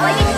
아,